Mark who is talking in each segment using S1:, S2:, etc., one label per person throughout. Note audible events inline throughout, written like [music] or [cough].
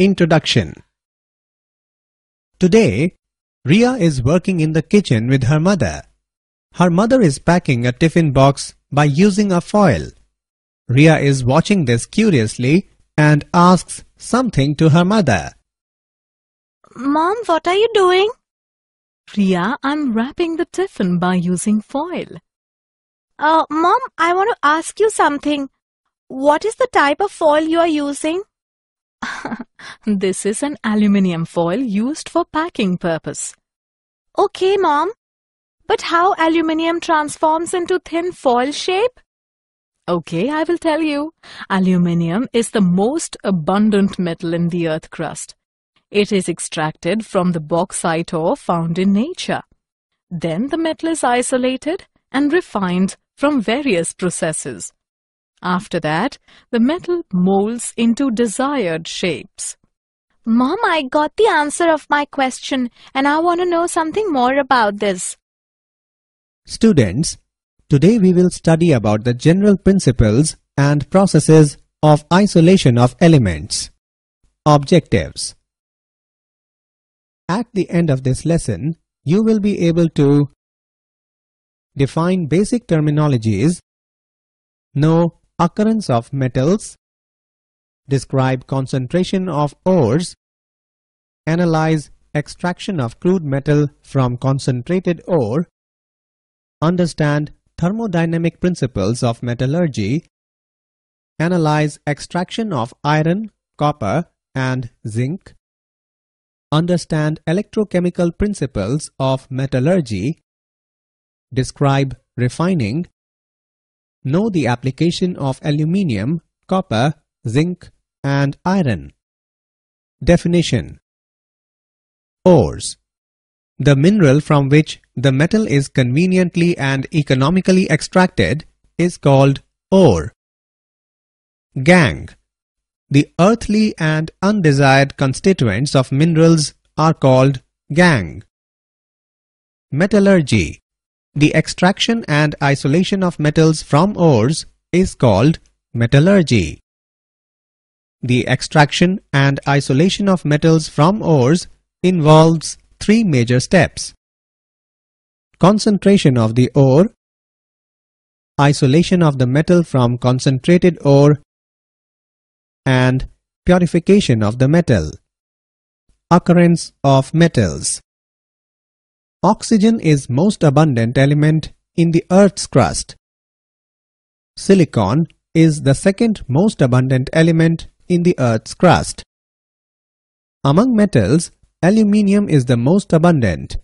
S1: Introduction Today, Ria is working in the kitchen with her mother. Her mother is packing a tiffin box by using a foil. Ria is watching this curiously and asks something to her mother.
S2: Mom, what are you doing?
S3: Ria, I'm wrapping the tiffin by using foil.
S2: Uh, Mom, I want to ask you something. What is the type of foil you are using? [laughs]
S3: this is an aluminium foil used for packing purpose.
S2: Okay, Mom. But how aluminium transforms into thin foil shape?
S3: Okay, I will tell you. Aluminium is the most abundant metal in the earth crust. It is extracted from the bauxite ore found in nature. Then the metal is isolated and refined from various processes. After that, the metal molds into desired shapes.
S2: Mom, I got the answer of my question and I want to know something more about this.
S1: Students, today we will study about the general principles and processes of isolation of elements. Objectives At the end of this lesson, you will be able to define basic terminologies, know occurrence of metals, describe concentration of ores, analyze extraction of crude metal from concentrated ore, understand thermodynamic principles of metallurgy, analyze extraction of iron, copper and zinc, understand electrochemical principles of metallurgy, describe refining, know the application of aluminium, copper, zinc and iron. Definition Ores The mineral from which the metal is conveniently and economically extracted is called ore. Gangue The earthly and undesired constituents of minerals are called gangue. Metallurgy the extraction and isolation of metals from ores is called metallurgy. The extraction and isolation of metals from ores involves three major steps. Concentration of the ore, isolation of the metal from concentrated ore, and purification of the metal. Occurrence of metals Oxygen is most abundant element in the Earth's crust. Silicon is the second most abundant element in the Earth's crust. Among metals, aluminium is the most abundant.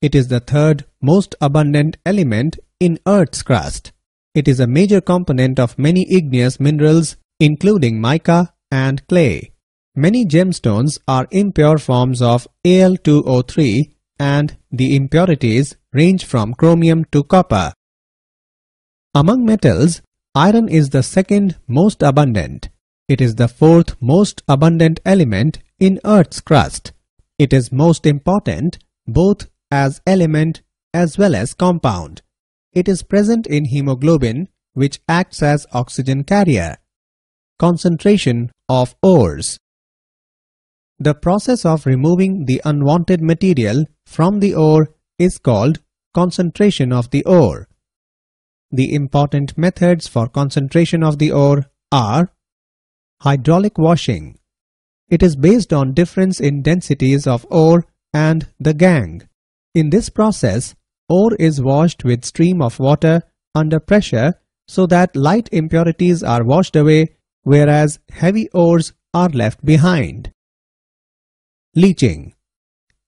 S1: It is the third most abundant element in Earth's crust. It is a major component of many igneous minerals including mica and clay. Many gemstones are impure forms of Al2O3 and the impurities range from chromium to copper. Among metals, iron is the second most abundant. It is the fourth most abundant element in Earth's crust. It is most important both as element as well as compound. It is present in hemoglobin which acts as oxygen carrier. Concentration of ores the process of removing the unwanted material from the ore is called concentration of the ore. The important methods for concentration of the ore are hydraulic washing. It is based on difference in densities of ore and the gangue. In this process, ore is washed with stream of water under pressure so that light impurities are washed away whereas heavy ores are left behind. Leaching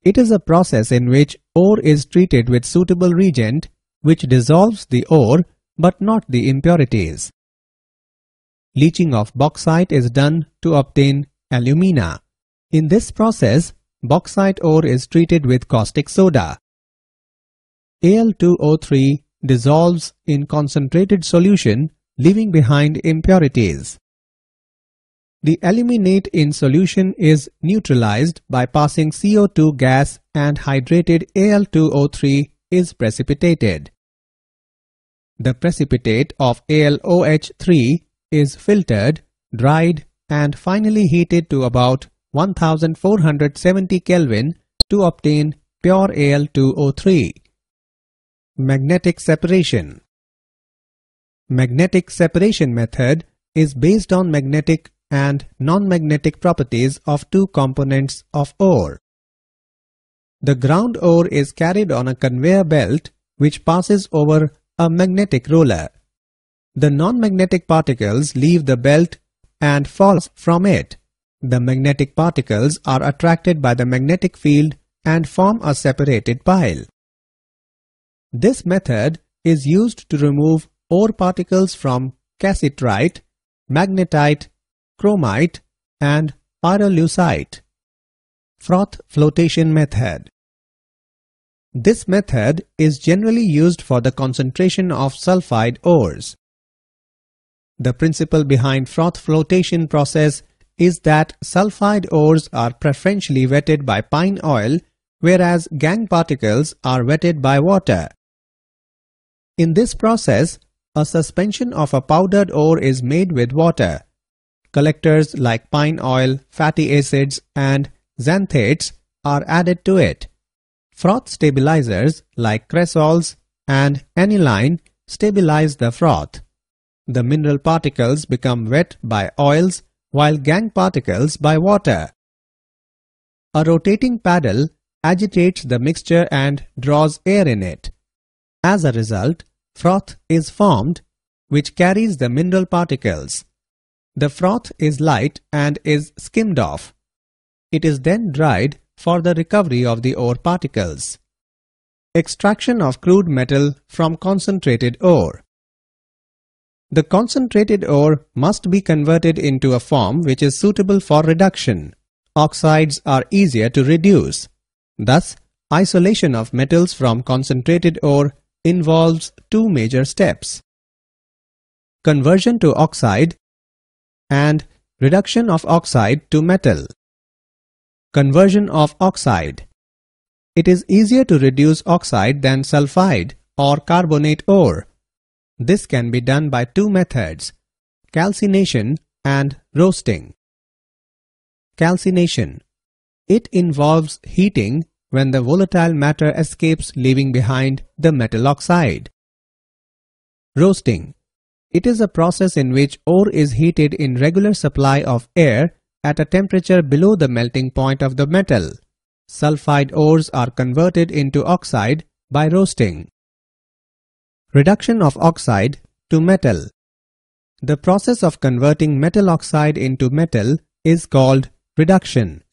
S1: It is a process in which ore is treated with suitable reagent which dissolves the ore but not the impurities. Leaching of bauxite is done to obtain alumina. In this process, bauxite ore is treated with caustic soda. Al2O3 dissolves in concentrated solution leaving behind impurities. The aluminate in solution is neutralized by passing CO2 gas and hydrated Al2O3 is precipitated. The precipitate of AlOH3 is filtered, dried and finally heated to about 1470 Kelvin to obtain pure Al2O3. Magnetic separation Magnetic separation method is based on magnetic and non-magnetic properties of two components of ore. The ground ore is carried on a conveyor belt which passes over a magnetic roller. The non-magnetic particles leave the belt and falls from it. The magnetic particles are attracted by the magnetic field and form a separated pile. This method is used to remove ore particles from cassiterite, magnetite, chromite and pyrolusite. Froth flotation method This method is generally used for the concentration of sulfide ores. The principle behind froth flotation process is that sulfide ores are preferentially wetted by pine oil whereas gangue particles are wetted by water. In this process, a suspension of a powdered ore is made with water. Collectors like pine oil, fatty acids and xanthates are added to it. Froth stabilizers like cresols and aniline stabilize the froth. The mineral particles become wet by oils while gangue particles by water. A rotating paddle agitates the mixture and draws air in it. As a result, froth is formed which carries the mineral particles. The froth is light and is skimmed off. It is then dried for the recovery of the ore particles. Extraction of crude metal from concentrated ore The concentrated ore must be converted into a form which is suitable for reduction. Oxides are easier to reduce. Thus, isolation of metals from concentrated ore involves two major steps. Conversion to oxide and reduction of oxide to metal. Conversion of oxide It is easier to reduce oxide than sulfide or carbonate ore. This can be done by two methods, calcination and roasting. Calcination it involves heating when the volatile matter escapes leaving behind the metal oxide. Roasting. It is a process in which ore is heated in regular supply of air at a temperature below the melting point of the metal. Sulfide ores are converted into oxide by roasting. Reduction of oxide to metal. The process of converting metal oxide into metal is called reduction.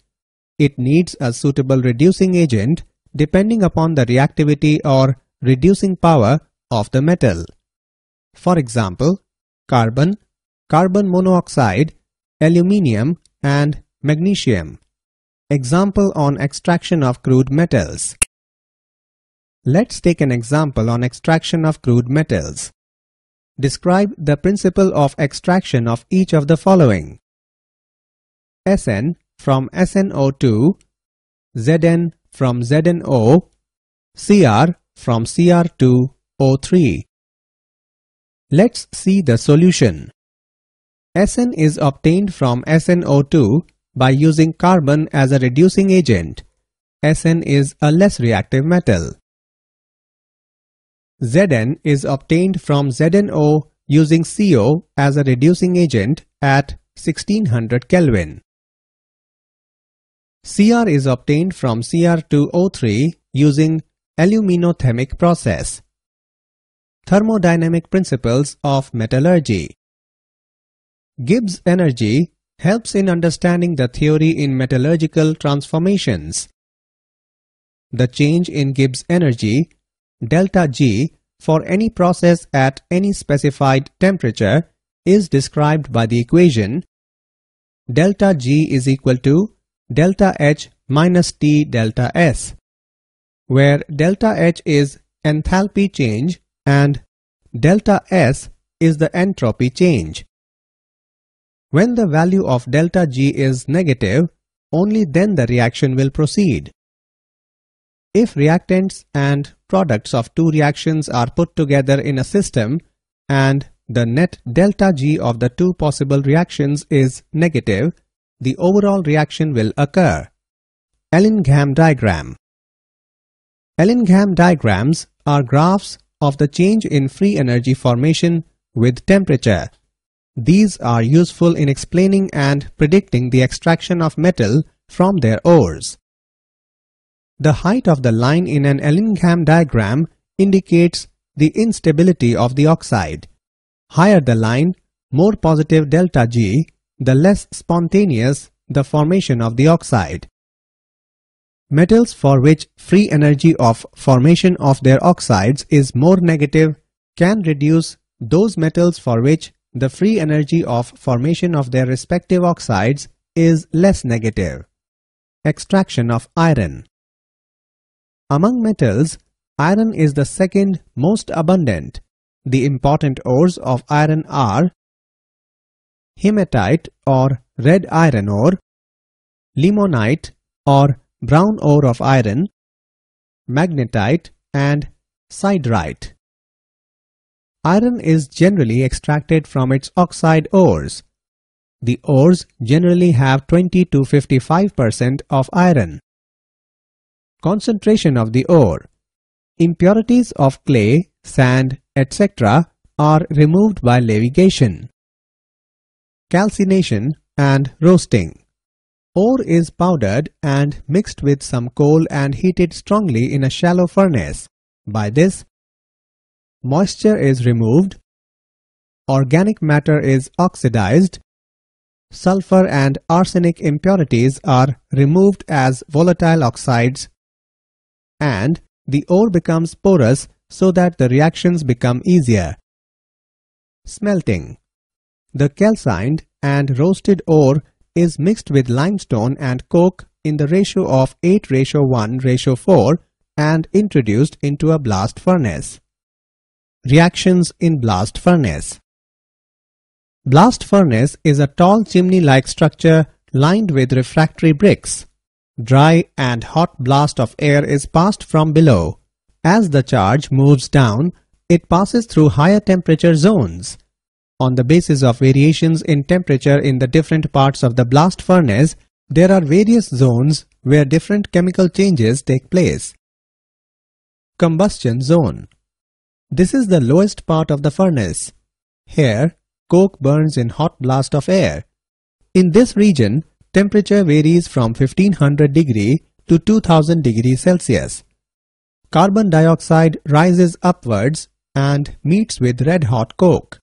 S1: It needs a suitable reducing agent depending upon the reactivity or reducing power of the metal. For example, carbon, carbon monoxide, aluminium and magnesium. Example on extraction of crude metals. Let's take an example on extraction of crude metals. Describe the principle of extraction of each of the following. SN from SNO2, Zn from ZnO, Cr from Cr2O3. Let's see the solution. Sn is obtained from SNO2 by using carbon as a reducing agent. Sn is a less reactive metal. Zn is obtained from ZnO using CO as a reducing agent at 1600 Kelvin. Cr is obtained from Cr2O3 using aluminothermic process. Thermodynamic principles of metallurgy. Gibbs energy helps in understanding the theory in metallurgical transformations. The change in Gibbs energy, delta G, for any process at any specified temperature is described by the equation delta G is equal to delta H minus T delta S, where delta H is enthalpy change and delta S is the entropy change. When the value of delta G is negative, only then the reaction will proceed. If reactants and products of two reactions are put together in a system and the net delta G of the two possible reactions is negative, the overall reaction will occur. Ellingham diagram Ellingham diagrams are graphs of the change in free energy formation with temperature. These are useful in explaining and predicting the extraction of metal from their ores. The height of the line in an Ellingham diagram indicates the instability of the oxide. Higher the line, more positive delta G, the less spontaneous the formation of the oxide. Metals for which free energy of formation of their oxides is more negative can reduce those metals for which the free energy of formation of their respective oxides is less negative. Extraction of iron Among metals, iron is the second most abundant. The important ores of iron are hematite or red iron ore, limonite or brown ore of iron, magnetite and siderite. Iron is generally extracted from its oxide ores. The ores generally have 20 to 55% of iron. Concentration of the ore Impurities of clay, sand, etc. are removed by levigation, Calcination and roasting Ore is powdered and mixed with some coal and heated strongly in a shallow furnace. By this, moisture is removed, organic matter is oxidized, sulfur and arsenic impurities are removed as volatile oxides, and the ore becomes porous so that the reactions become easier. Smelting The calcined and roasted ore is mixed with limestone and coke in the ratio of 8 ratio 1 ratio 4 and introduced into a blast furnace. Reactions in blast furnace Blast furnace is a tall chimney-like structure lined with refractory bricks. Dry and hot blast of air is passed from below. As the charge moves down, it passes through higher temperature zones. On the basis of variations in temperature in the different parts of the blast furnace, there are various zones where different chemical changes take place. Combustion zone. This is the lowest part of the furnace. Here, coke burns in hot blast of air. In this region, temperature varies from 1500 degree to 2000 degree Celsius. Carbon dioxide rises upwards and meets with red hot coke.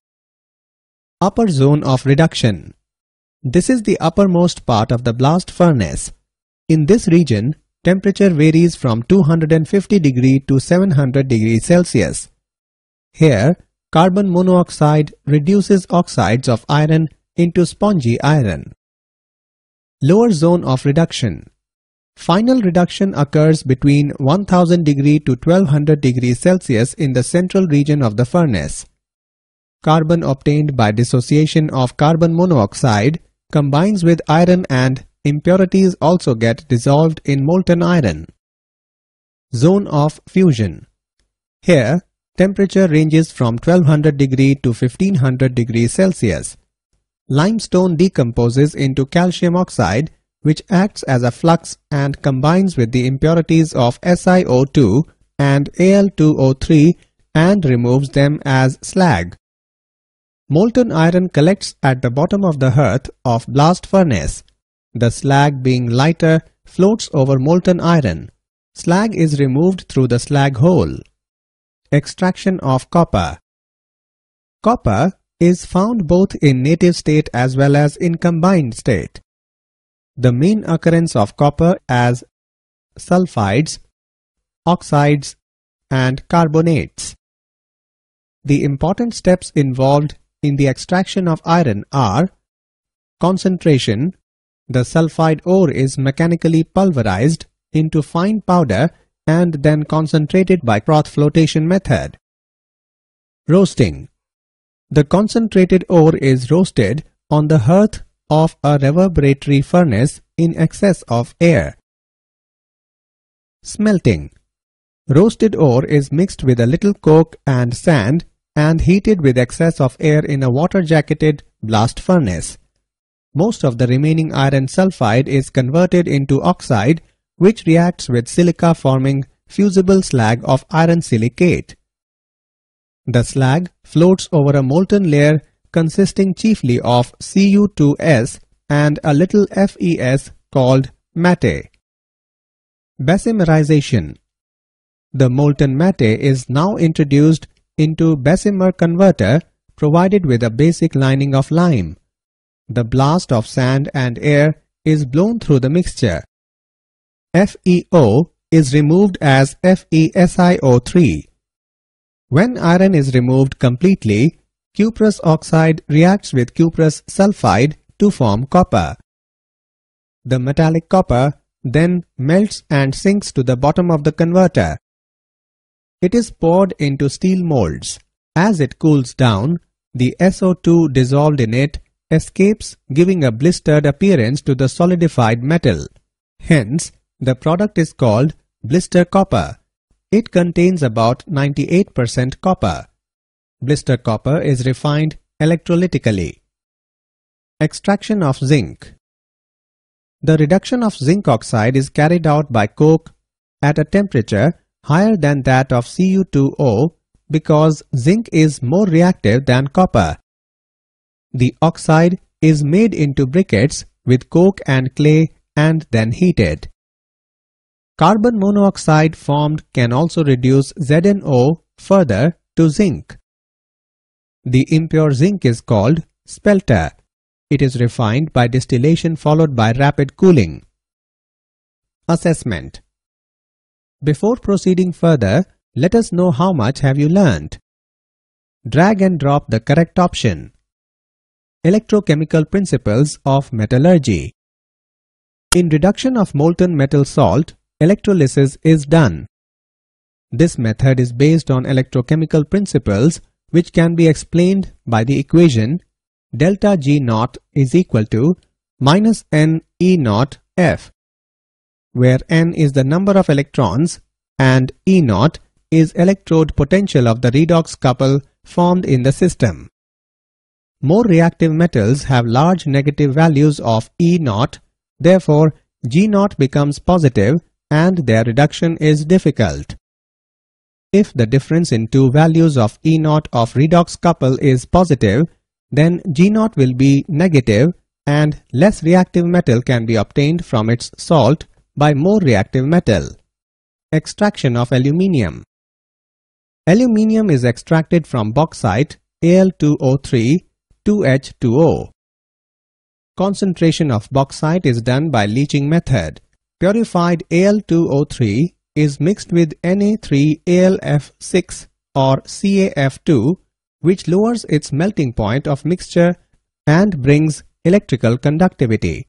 S1: Upper zone of reduction. This is the uppermost part of the blast furnace. In this region, temperature varies from 250 degree to 700 degree Celsius. Here, carbon monoxide reduces oxides of iron into spongy iron. Lower zone of reduction. Final reduction occurs between 1000 degree to 1200 degree Celsius in the central region of the furnace. Carbon obtained by dissociation of carbon monoxide combines with iron and impurities also get dissolved in molten iron. Zone of fusion. Here, temperature ranges from 1200 degree to 1500 degrees Celsius. Limestone decomposes into calcium oxide which acts as a flux and combines with the impurities of SiO2 and Al2O3 and removes them as slag. Molten iron collects at the bottom of the hearth of blast furnace. The slag being lighter floats over molten iron. Slag is removed through the slag hole. Extraction of copper Copper is found both in native state as well as in combined state. The main occurrence of copper as sulfides, oxides and carbonates. The important steps involved in the extraction of iron are concentration, the sulfide ore is mechanically pulverized into fine powder and then concentrated by froth flotation method. Roasting The concentrated ore is roasted on the hearth of a reverberatory furnace in excess of air. Smelting Roasted ore is mixed with a little coke and sand and heated with excess of air in a water-jacketed blast furnace. most of the remaining iron sulfide is converted into oxide which reacts with silica forming fusible slag of iron silicate. The slag floats over a molten layer consisting chiefly of Cu2S and a little FeS called matte. Bessemerization The molten matte is now introduced into Bessemer converter provided with a basic lining of lime. The blast of sand and air is blown through the mixture. FeO is removed as FeSiO3. When iron is removed completely, cuprous oxide reacts with cuprous sulfide to form copper. The metallic copper then melts and sinks to the bottom of the converter. It is poured into steel molds. As it cools down, the SO2 dissolved in it escapes giving a blistered appearance to the solidified metal. Hence, the product is called blister copper. It contains about 98% copper. Blister copper is refined electrolytically. Extraction of zinc The reduction of zinc oxide is carried out by coke at a temperature higher than that of Cu2O because zinc is more reactive than copper. The oxide is made into briquettes with coke and clay and then heated. Carbon monoxide formed can also reduce ZnO further to zinc. The impure zinc is called spelter. It is refined by distillation followed by rapid cooling. Assessment Before proceeding further, let us know how much have you learned. Drag and drop the correct option. Electrochemical principles of metallurgy. In reduction of molten metal salt, electrolysis is done. This method is based on electrochemical principles which can be explained by the equation delta G naught is equal to minus n E naught F, where n is the number of electrons and E naught is electrode potential of the redox couple formed in the system. More reactive metals have large negative values of E naught, therefore G naught becomes positive and their reduction is difficult. If the difference in two values of E naught of redox couple is positive, then G naught will be negative and less reactive metal can be obtained from its salt by more reactive metal. Extraction of aluminium Aluminium is extracted from bauxite Al2O3 2H2O. Concentration of bauxite is done by leaching method. Purified Al2O3 is mixed with Na3AlF6 or CaF2 which lowers its melting point of mixture and brings electrical conductivity.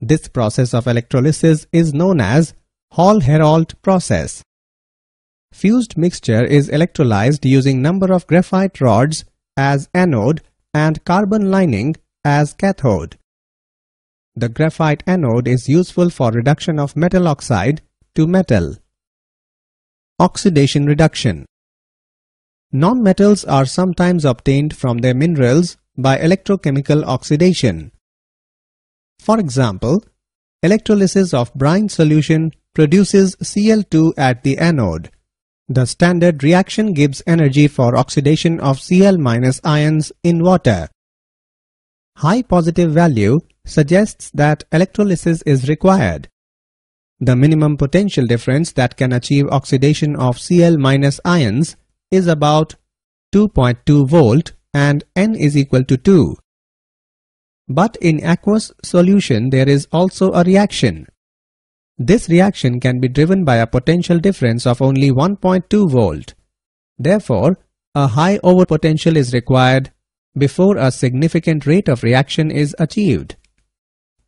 S1: This process of electrolysis is known as Hall-Héroult process. Fused mixture is electrolyzed using number of graphite rods as anode and carbon lining as cathode. The graphite anode is useful for reduction of metal oxide to metal. Oxidation reduction Non-metals are sometimes obtained from their minerals by electrochemical oxidation. For example, electrolysis of brine solution produces Cl2 at the anode. The standard reaction gives energy for oxidation of Cl- ions in water. High positive value suggests that electrolysis is required. The minimum potential difference that can achieve oxidation of Cl- ions is about 2.2 volt and N is equal to 2. But in aqueous solution there is also a reaction. This reaction can be driven by a potential difference of only 1.2 volt. Therefore, a high overpotential is required before a significant rate of reaction is achieved.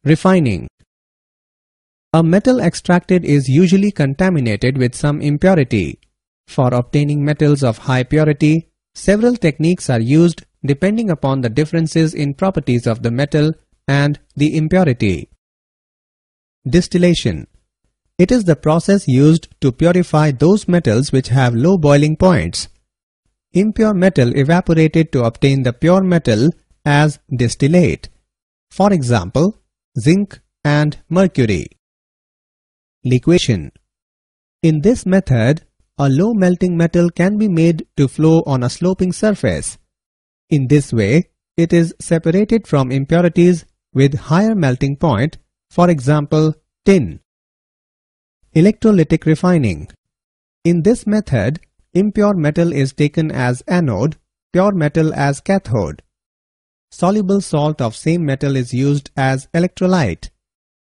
S1: Refining A metal extracted is usually contaminated with some impurity. For obtaining metals of high purity, several techniques are used depending upon the differences in properties of the metal and the impurity. Distillation It is the process used to purify those metals which have low boiling points. Impure metal evaporated to obtain the pure metal as distillate. For example, zinc and mercury. Liquation In this method, a low melting metal can be made to flow on a sloping surface. In this way, it is separated from impurities with higher melting point, for example, tin. Electrolytic refining In this method, impure metal is taken as anode, pure metal as cathode. Soluble salt of same metal is used as electrolyte.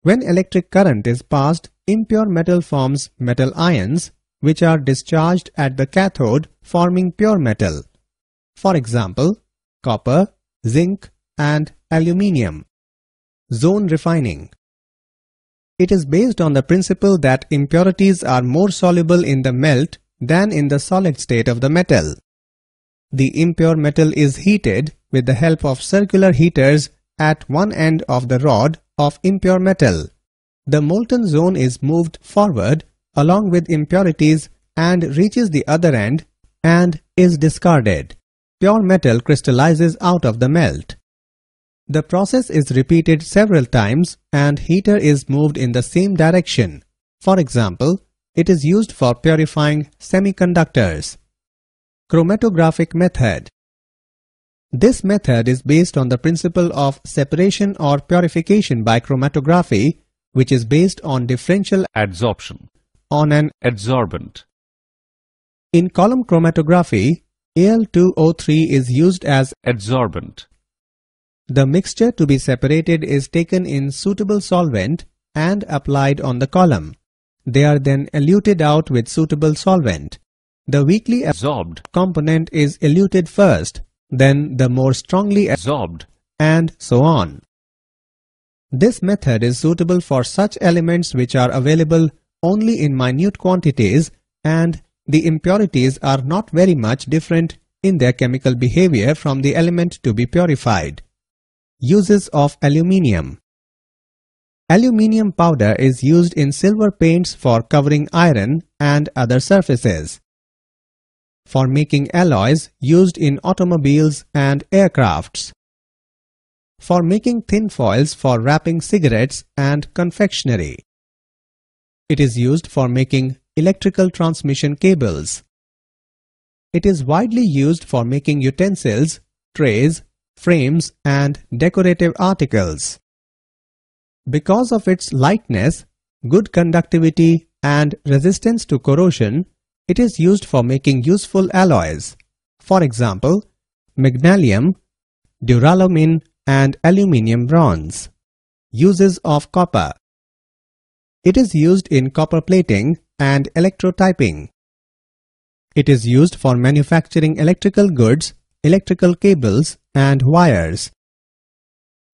S1: When electric current is passed, impure metal forms metal ions which are discharged at the cathode forming pure metal. For example, copper, zinc and aluminium. Zone refining. It is based on the principle that impurities are more soluble in the melt than in the solid state of the metal. The impure metal is heated with the help of circular heaters at one end of the rod of impure metal. The molten zone is moved forward along with impurities and reaches the other end and is discarded. Pure metal crystallizes out of the melt. The process is repeated several times and heater is moved in the same direction. For example, it is used for purifying semiconductors. Chromatographic method This method is based on the principle of separation or purification by chromatography which is based on differential
S4: adsorption,
S1: on an
S4: adsorbent,
S1: in column chromatography Al2O3 is used as
S4: adsorbent,
S1: The mixture to be separated is taken in suitable solvent and applied on the column. They are then eluted out with suitable solvent. The weakly
S4: absorbed,
S1: component is eluted first, then the more strongly
S4: absorbed,
S1: and so on. This method is suitable for such elements which are available only in minute quantities and the impurities are not very much different in their chemical behavior from the element to be purified. Uses of aluminium Aluminium powder is used in silver paints for covering iron and other surfaces. For making alloys used in automobiles and aircrafts. For making thin foils for wrapping cigarettes and confectionery. It is used for making electrical transmission cables. It is widely used for making utensils, trays, frames and decorative articles. Because of its lightness, good conductivity and resistance to corrosion, it is used for making useful alloys. For example, magnalium, duralumin and aluminium bronze. Uses of copper It is used in copper plating and electrotyping. It is used for manufacturing electrical goods, electrical cables and wires.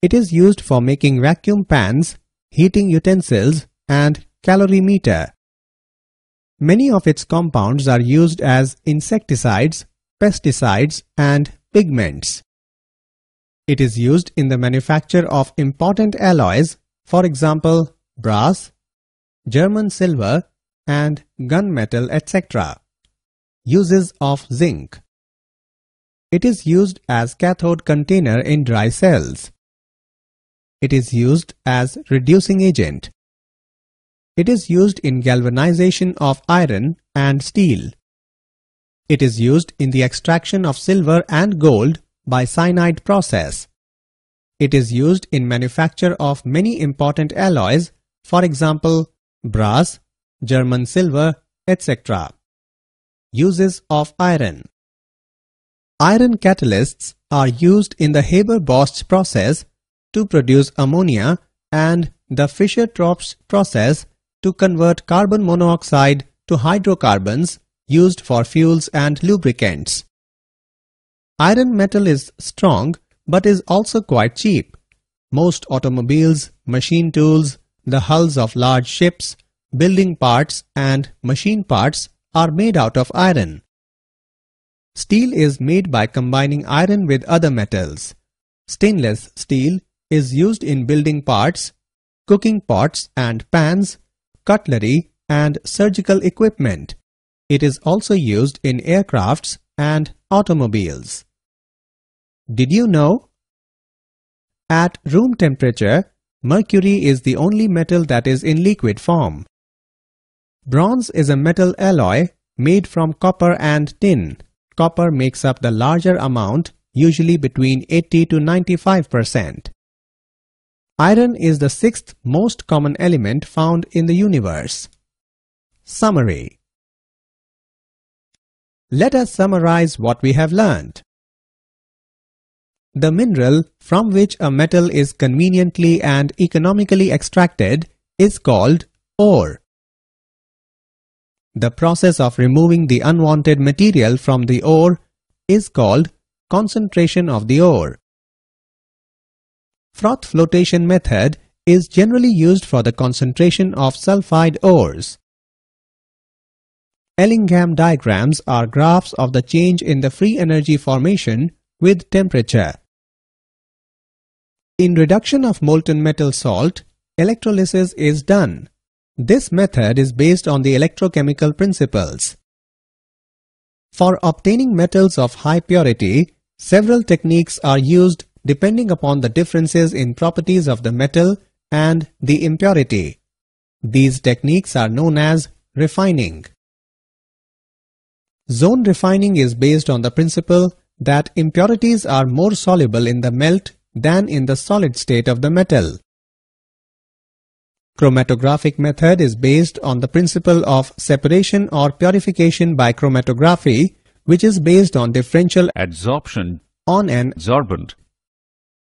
S1: It is used for making vacuum pans, heating utensils and calorimeter. Many of its compounds are used as insecticides, pesticides and pigments. It is used in the manufacture of important alloys, for example, brass, German silver and gunmetal etc. Uses of zinc it is used as cathode container in dry cells. It is used as reducing agent. It is used in galvanization of iron and steel. It is used in the extraction of silver and gold by cyanide process. It is used in manufacture of many important alloys, for example, brass, German silver, etc. Uses of iron Iron catalysts are used in the Haber-Bosch process to produce ammonia and the Fischer-Tropsch process to convert carbon monoxide to hydrocarbons used for fuels and lubricants. Iron metal is strong but is also quite cheap. Most automobiles, machine tools, the hulls of large ships, building parts and machine parts are made out of iron. Steel is made by combining iron with other metals. Stainless steel is used in building parts, cooking pots and pans, cutlery and surgical equipment. It is also used in aircrafts and automobiles. Did you know? At room temperature, mercury is the only metal that is in liquid form. Bronze is a metal alloy made from copper and tin. Copper makes up the larger amount, usually between 80 to 95%. Iron is the sixth most common element found in the universe. Summary Let us summarize what we have learned. The mineral from which a metal is conveniently and economically extracted is called ore. The process of removing the unwanted material from the ore is called concentration of the ore. Froth flotation method is generally used for the concentration of sulfide ores. Ellingham diagrams are graphs of the change in the free energy formation with temperature. In reduction of molten metal salt, electrolysis is done. This method is based on the electrochemical principles. For obtaining metals of high purity, several techniques are used depending upon the differences in properties of the metal and the impurity. These techniques are known as refining. Zone refining is based on the principle that impurities are more soluble in the melt than in the solid state of the metal. Chromatographic method is based on the principle of separation or purification by chromatography which is based on differential
S4: adsorption,
S1: on an
S4: adsorbent,